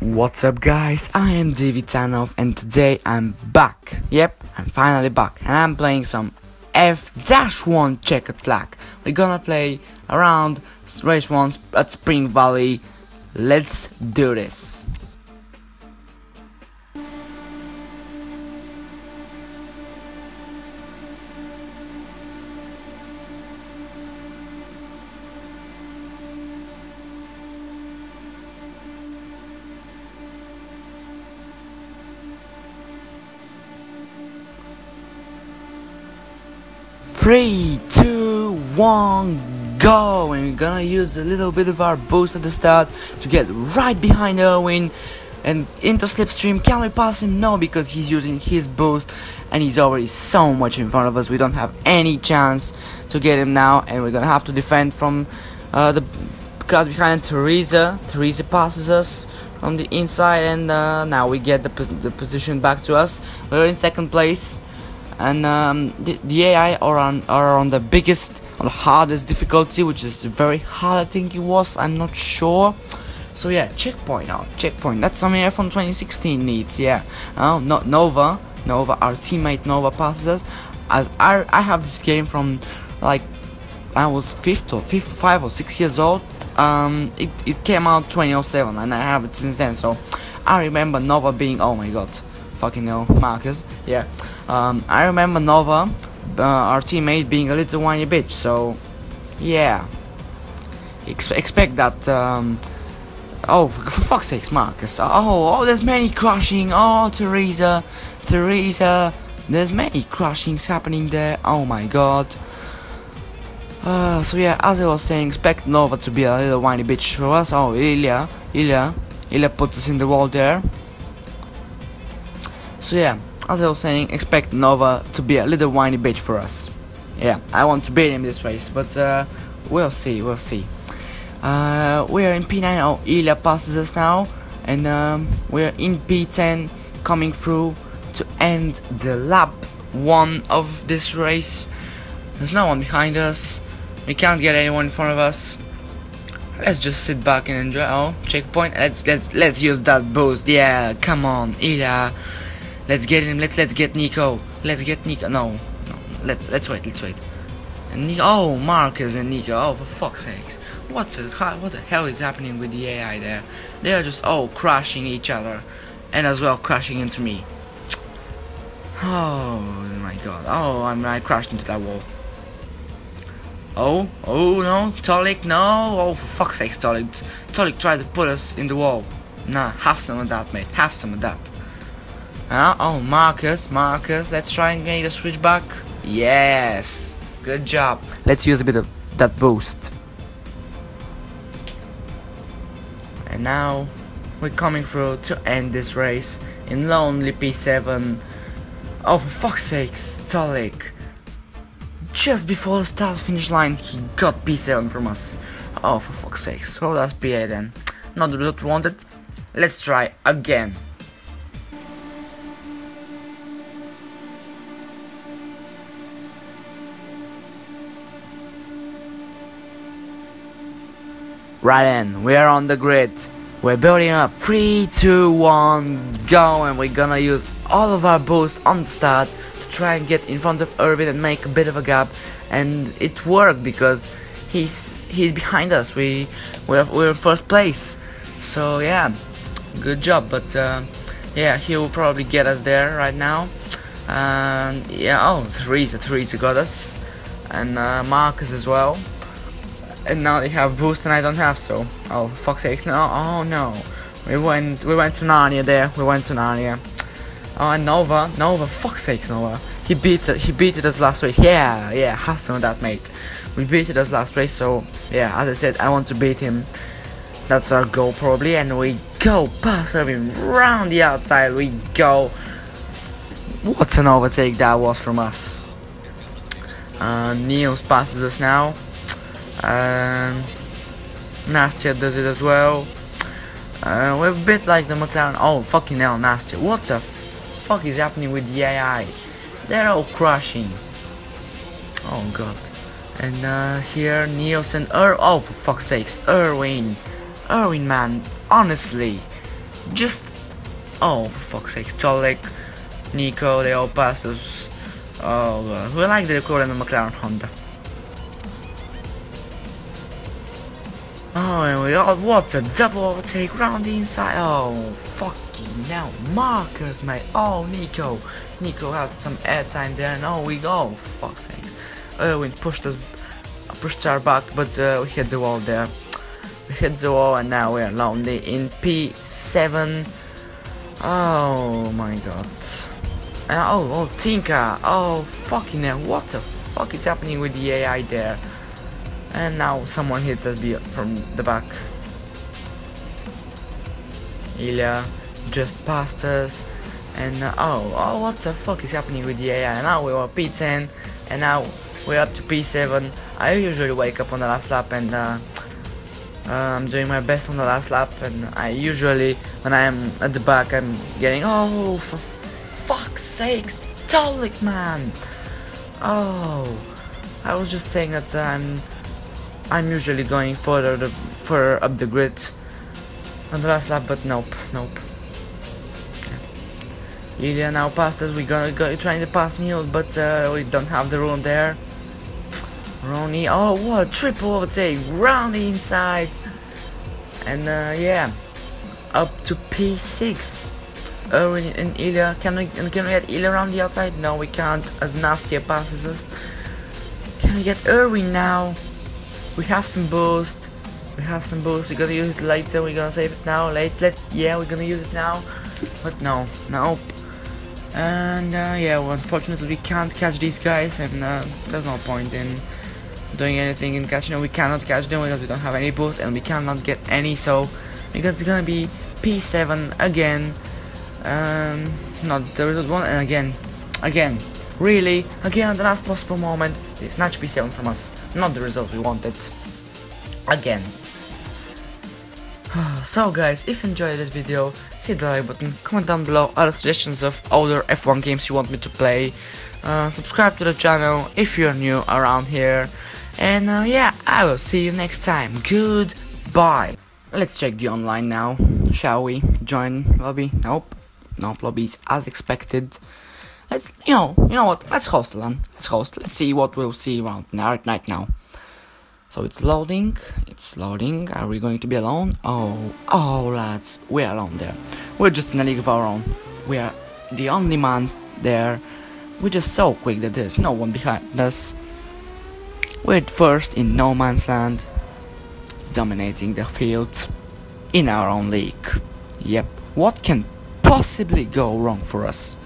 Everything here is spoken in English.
What's up guys, I am David Tanov and today I'm back. Yep, I'm finally back and I'm playing some F-1 checkered flag. We're gonna play around race 1 at Spring Valley. Let's do this. Three, two, one, go! And we're gonna use a little bit of our boost at the start to get right behind Erwin and into slipstream. Can we pass him? No, because he's using his boost and he's already so much in front of us. We don't have any chance to get him now, and we're gonna have to defend from uh, the cut behind Teresa. Teresa passes us from the inside, and uh, now we get the, the position back to us. We're in second place and um, the, the, AI are on are on the biggest the hardest difficulty which is very hard I think it was. I'm not sure. So yeah checkpoint now checkpoint. That's something F1 2016 needs yeah. Oh not Nova. Nova our teammate Nova passes us. As I, I have this game from like I was fifth or fifth five or six years old. Um it, it came out 2007 and I have it since then. So I remember Nova being oh my god fucking hell Marcus yeah um, I remember Nova, uh, our teammate, being a little whiny bitch, so yeah. Ex expect that. Um, oh, for fuck's sake, Marcus. Oh, oh, there's many crushing. Oh, Teresa, Teresa. There's many crushings happening there. Oh my god. Uh, so yeah, as I was saying, expect Nova to be a little whiny bitch for us. Oh, Ilya, Ilya, Ilya puts us in the wall there. So yeah, as I was saying, expect Nova to be a little whiny bitch for us. Yeah, I want to beat him this race, but uh, we'll see, we'll see. Uh, we are in P9, oh, Ilya passes us now, and um, we're in P10 coming through to end the lap 1 of this race. There's no one behind us, we can't get anyone in front of us. Let's just sit back and enjoy. Oh, checkpoint. Let's let's let's use that boost. Yeah, come on, Ilya. Let's get him. Let's let's get Nico. Let's get Nico. No, no. Let's let's wait. Let's wait. And Nico. Oh, Marcus and Nico. Oh, for fuck's sakes. What the what the hell is happening with the AI there? They are just oh, all crashing each other, and as well crashing into me. Oh my god. Oh, I'm I crashed into that wall. Oh, oh no, Tolik, no. Oh, for fuck's sake, Tolik. Tolik tried to put us in the wall. Nah, have some of that, mate. Have some of that. Uh, oh, Marcus, Marcus, let's try and get a switchback. Yes, good job. Let's use a bit of that boost. And now we're coming through to end this race in lonely P7. Oh, for fuck's sake, Stolik. Just before the start finish line, he got P7 from us. Oh, for fuck's sake. So that's P8 then. Not the result we wanted. Let's try again. Right in, we're on the grid. We're building up. 3, 2, 1, go! And we're gonna use all of our boost on the start to try and get in front of Irvin and make a bit of a gap. And it worked because he's he's behind us. We we're, we're in first place. So yeah, good job. But uh, yeah, he will probably get us there right now. And yeah, oh, Teresa, Teresa got us, and uh, Marcus as well and now they have boost and I don't have so. Oh, fuck's sakes, no, oh no. We went, we went to Narnia there, we went to Narnia. Oh, and Nova, Nova, fuck's sakes, Nova. He beat he beat it us last race. Yeah, yeah, some that, mate. We beat it us last race, so yeah, as I said, I want to beat him. That's our goal probably, and we go past him round the outside. We go. What an overtake that was from us. Uh, Niels passes us now and Nastya does it as well. Uh, we're a bit like the McLaren. Oh, fucking hell, Nastya. What the fuck is happening with the AI? They're all crashing. Oh god. And uh, here, Neos and Er. Oh, for fuck's sakes, Erwin. Erwin, man. Honestly, just. Oh, for fuck's sake, Tolik, Nico, they all passed us. Oh, uh, we like the and the McLaren Honda. Oh, and we all. What a double overtake round the inside. Oh, fucking now. Marcus, mate. Oh, Nico. Nico had some airtime there. No, we go. Fuck's sake. Erwin pushed us, pushed our back, but uh, we hit the wall there. We hit the wall, and now we're lonely in P7. Oh my god. And oh, oh, Tinka. Oh, fucking hell. What the fuck is happening with the AI there? And now someone hits us from the back. Ilya just passed us. And uh, oh, oh, what the fuck is happening with the AI? Now we are P10, and now we're up to P7. I usually wake up on the last lap and uh, uh, I'm doing my best on the last lap and I usually when I'm at the back I'm getting oh for fuck's sake, Tolik man oh I was just saying that I'm I'm usually going further the, further up the grid on the last lap but nope nope Ilya now passed us we're gonna go trying to pass Niels but uh, we don't have the room there Ronnie, oh what, triple overtake, round inside. And uh, yeah, up to P6. Erwin and Ilya, can we, can we get Ilya around the outside? No, we can't, as Nastia passes us. Can we get Erwin now? We have some boost. We have some boost, we're gonna use it later, we're gonna save it now, late, yeah, we're gonna use it now. But no, nope. And uh, yeah, well, unfortunately we can't catch these guys and uh, there's no point in doing anything in catching them. We cannot catch them because we don't have any boost and we cannot get any. So it's gonna be P7 again. Um, not the result one and again, again, really, again the last possible moment, they snatch P7 from us. Not the result we wanted. Again. so guys, if you enjoyed this video, hit the like button, comment down below other suggestions of other F1 games you want me to play. Uh, subscribe to the channel if you're new around here. And uh, yeah, I will see you next time. Goodbye. Let's check the online now, shall we? Join lobby? Nope. Nope, lobbies as expected. Let's, you know, you know what? Let's host then. Let's host. Let's see what we'll see around now at night now. So it's loading. It's loading. Are we going to be alone? Oh, oh, lads, we're alone there. We're just in a league of our own. We are the only ones there. We're just so quick that there's no one behind us. We're first in no man's land, dominating the field in our own league. Yep, what can possibly go wrong for us?